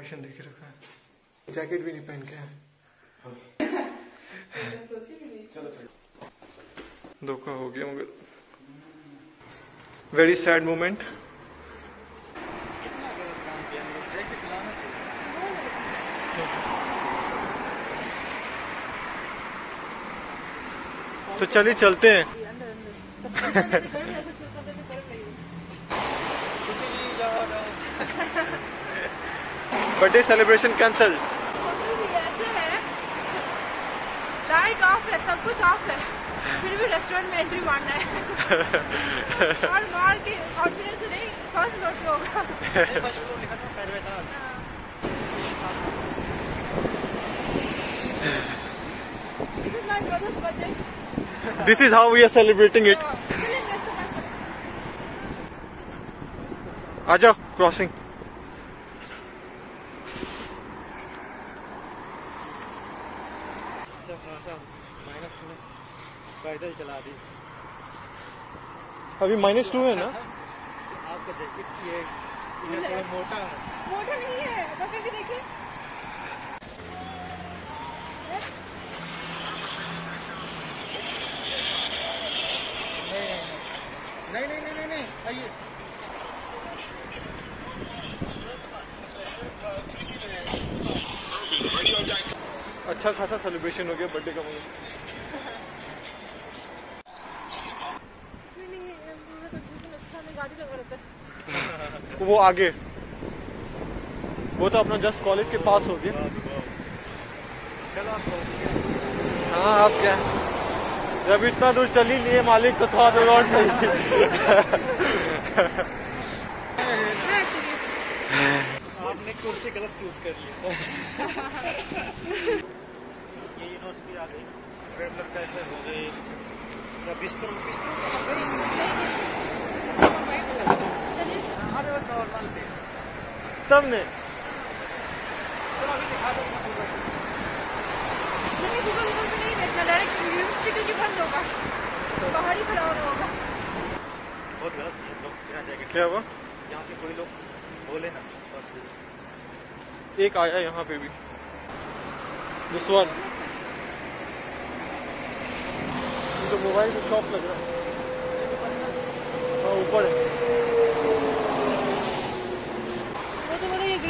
Information देख रखा है। जैकेट भी नहीं पहन के धोखा हो गया मगर वेरी सैड मोमेंट तो चलिए चलते हैं। Birthday celebration cancel. Light off है सब कुछ ऑफ़ है। फिर भी रेस्टोरेंट में एंट्री मारना है। और मार के कॉन्फिडेंस नहीं फ़र्स्ट फ्लोर पे होगा। This is my brother's birthday. This is how we are celebrating it. आ जाओ क्रॉसिंग माइनस में दी अभी माइनस टू है ना? आपका जैकेट ये थोड़ा मोटा है। मोटा नहीं है पकड़ के देखिए। नहीं नहीं नहीं। नहीं नहीं आइए। अच्छा खासा सेलिब्रेशन हो गया बर्थडे का मुझे इसमें नहीं है मैं कंफ्यूजन अच्छा में गाड़ी लगा रहता है वो आगे। वो तो अपना जस्ट कॉलेज के पास हो गया। हाँ आप क्या जब इतना दूर चल ही लिए मालिक तो थोड़ा दूर और सही आपने कुर्सी गलत चूज़ कर लिया ये यूनिवर्सिटी आ गई। ट्रेवलर कैफ़े हो तब में बहुत गलत है लोग चला जाएगा क्या हुआ? यहाँ के कोई लोग बोले ना बस एक आया यहाँ पे भी। दिस वन तो मोबाइल की शॉप लग रहा है। हाँ ऊपर है।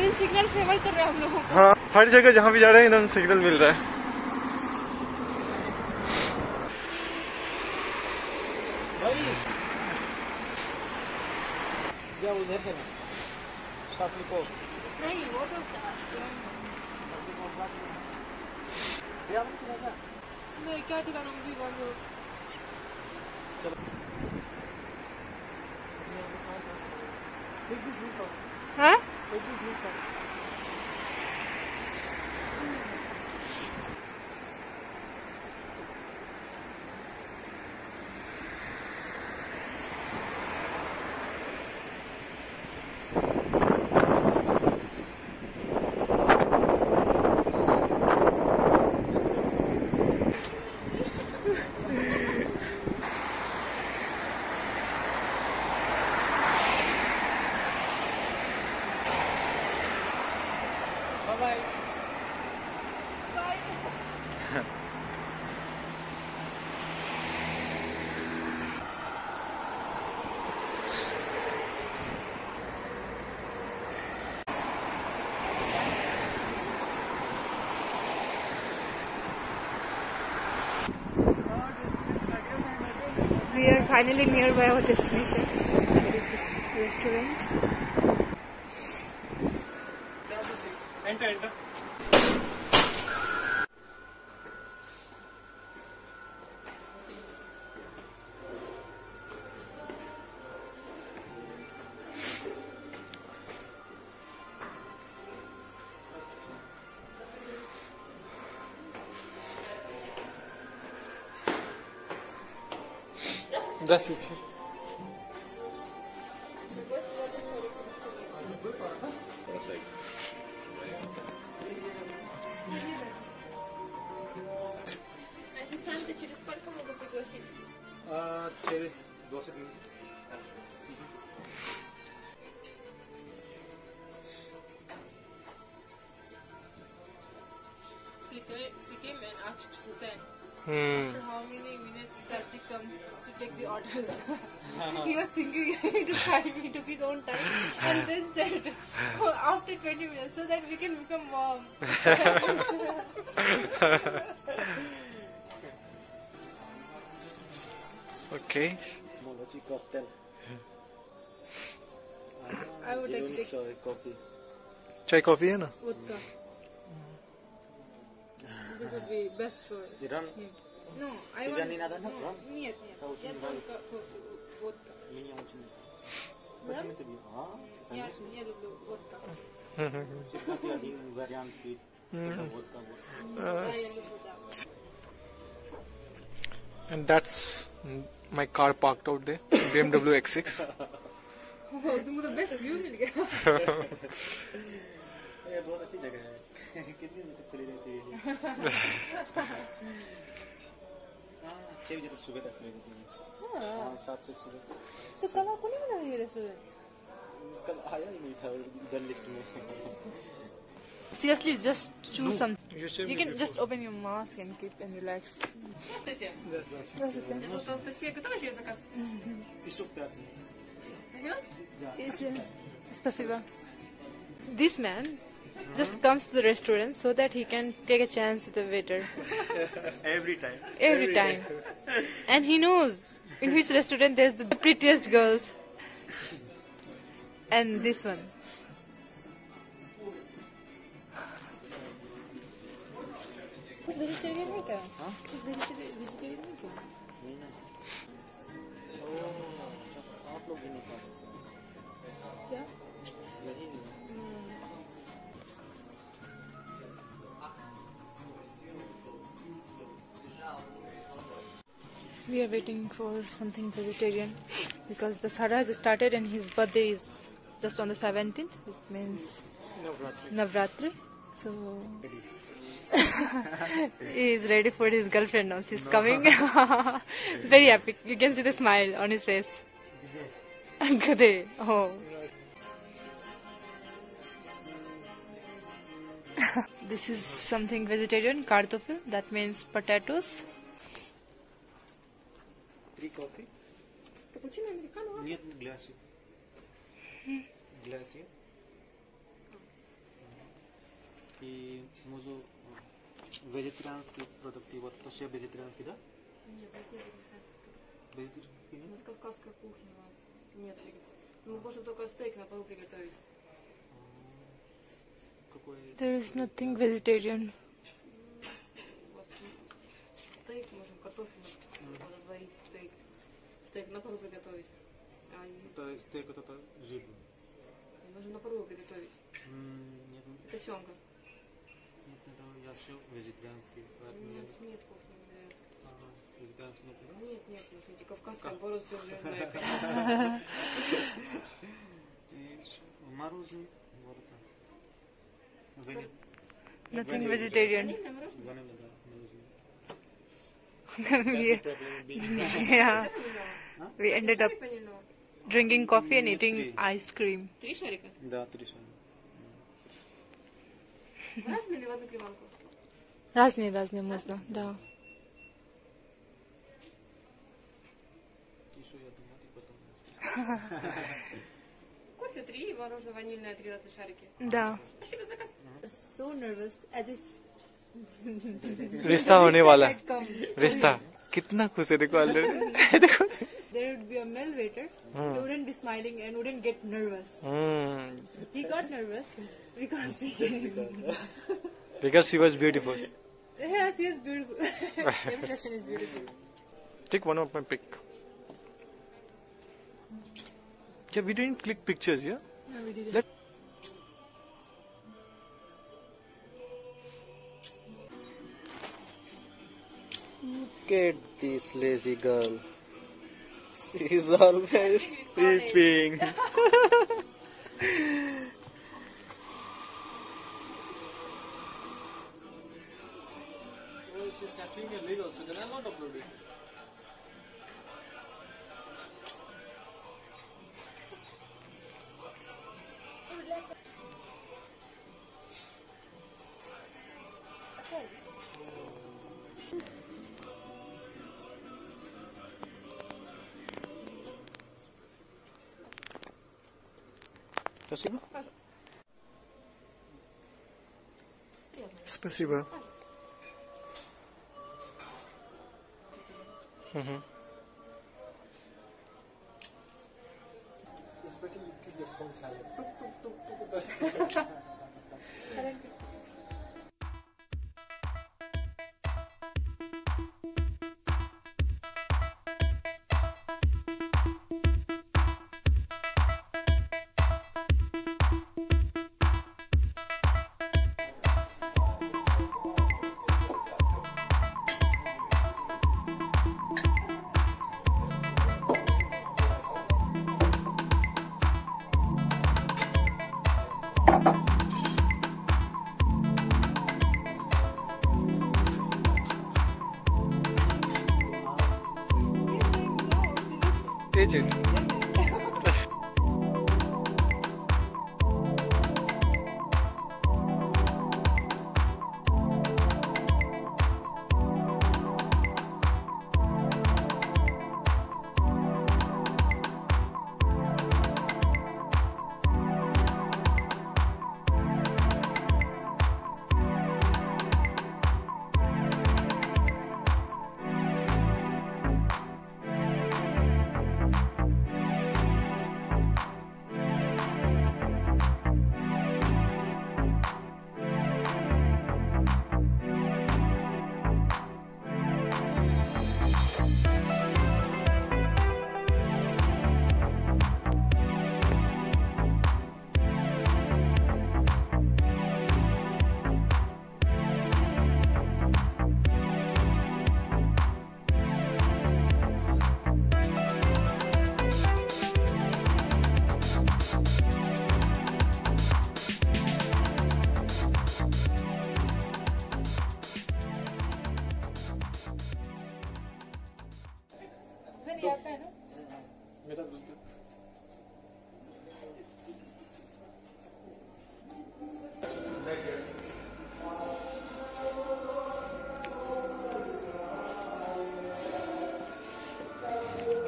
ग्रीन सिग्नल फेवर कर रहा है हम लोगों को। हाँ हर जगह जहाँ भी जा रहे हैं एकदम सिग्नल मिल रहा है। उधर से नहीं वो तो नहीं क्या ठिकाना भी बंद हो? हाँ? 为自己走。Finally nearby our destination. This restaurant. Здравствуйте. Официанты через сколько могут пригласить? А, через 20 минут. She came, she came and asked Hussein Hmm. After how many minutes Sarsi come to take the orders? he was thinking he took his own time and then said, oh, after 20 minutes, so that we can become warm. okay. cocktail. I would like to take... Chai coffee. Chai coffee, hai na? Vodka. This would be best for Iran. him. No, I Tidak want... ni nada, no? no, Niet, niet. Tahu Ja, cuma vodka, vodka. Ini yang macam ni. Macam itu dia. Ah, Я, я люблю vodka. Siapa dia di varian di kita vodka vodka. Да, я люблю, да. And that's my car parked out there. BMW X6. Oh, तुमको तो best view मिल गया ये बहुत अच्छी जगह है कितनी बजे तक खुली रहती है हाँ छः बजे तक सुबह तक खुली रहती है हाँ सात से सुबह तो कल आपको नहीं मिला ये रेस्टोरेंट कल आया ही नहीं था डन लिस्ट में Seriously, just choose something. You said You can just open your mask and keep and relax. Здравствуйте. Здравствуйте. Я просто Анастасия. Готова сделать заказ? И суп пятый. Пойдет? Is, uh, Спасибо. This man just comes to the restaurant so that he can take a chance with the waiter Every time. every time. And he knows in which restaurant there's the prettiest girls. And this one. Vegetarian है क्या हाँ? Vegetarian है क्या नहीं ना ओह आप लोग ही नहीं खाते क्या नहीं We are waiting for something vegetarian because the Sara has started and his birthday is just on the 17th. It means Navratri. Navratri. So he is ready for his girlfriend now. She's no. coming. Very happy. You can see the smile on his face. Gade. Oh. this is something vegetarian, kartoffel. That means potatoes. Three coffee? Капучино, американо? Нет, гляси. Гляси. И музу вегетарианские продукты. Вот то все вегетарианские, да? Нет, у нас нет вегетарианских. Вегетарианские У нас кавказская кухня, у нас нет вегетарианских. Мы можем только стейк на пару приготовить. Какой? There is nothing vegetarian. Ну, стейк можем картофель надо варить, стейк. Стейк на пару приготовить. А из- Это стейк вот это жирный. можем на пару приготовить. М, Нет, Это семга. нет, это я все вегетарианский. У нас нет. нет кухни вегетарианской. Ага, вегетарианский нет? Нет, нет, ну смотрите, кавказская, наоборот, все жирное. Ш- мороженое. Вот это. Nothing vegetarian. we, That's the problem being- yeah, Ванильного. we ended up Шарик ванильного? drinking coffee and eating ice cream. Три шарика? Да, три шага. Разные или в одну креманку? Разные, разные можно, да. Еще я думал, и потом. Кофе три, мороженое ванильное, три разных шарики. Да. Спасибо за заказ. So nervous, as if रिश्ता होने वाला है. रिश्ता कितना खुश है देखो already देखो There would be a male waiter. He wouldn't be smiling and wouldn't get nervous. Hmm. He got nervous because he, because she was beautiful yes, he is beautiful. The impression is beautiful. take one of my pic yeah we didn't click pictures yeah No, we didn't. Let- Look at this lazy girl. She's always sleeping. She's capturing a leg also. Then I'll not upload it. Спасибо. Спасибо. Мгм. It's better you keep your phone silent.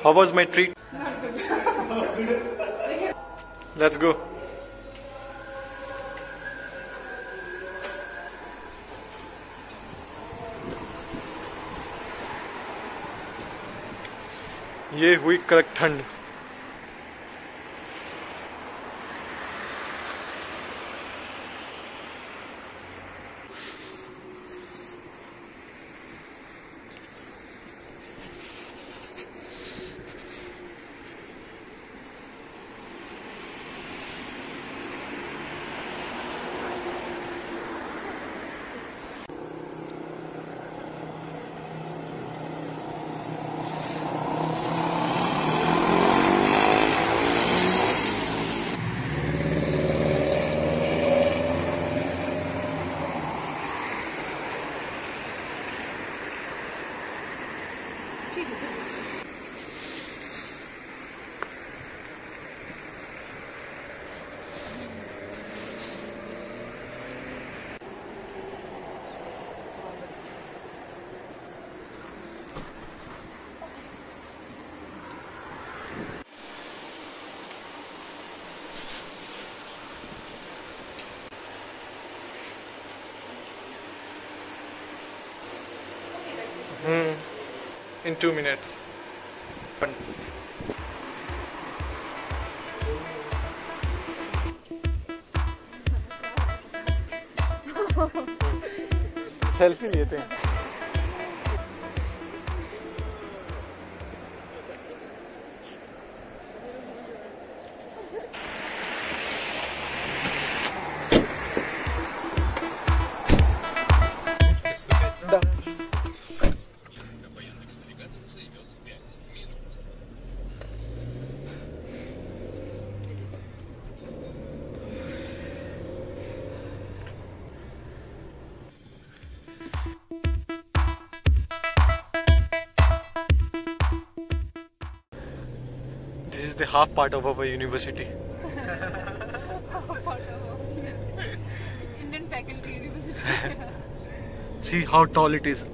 How was my treat? Let's go. ये हुई कड़क ठंड। In two minutes. Selfie लेते हैं is the half part of our university. Indian faculty university. See how tall it is.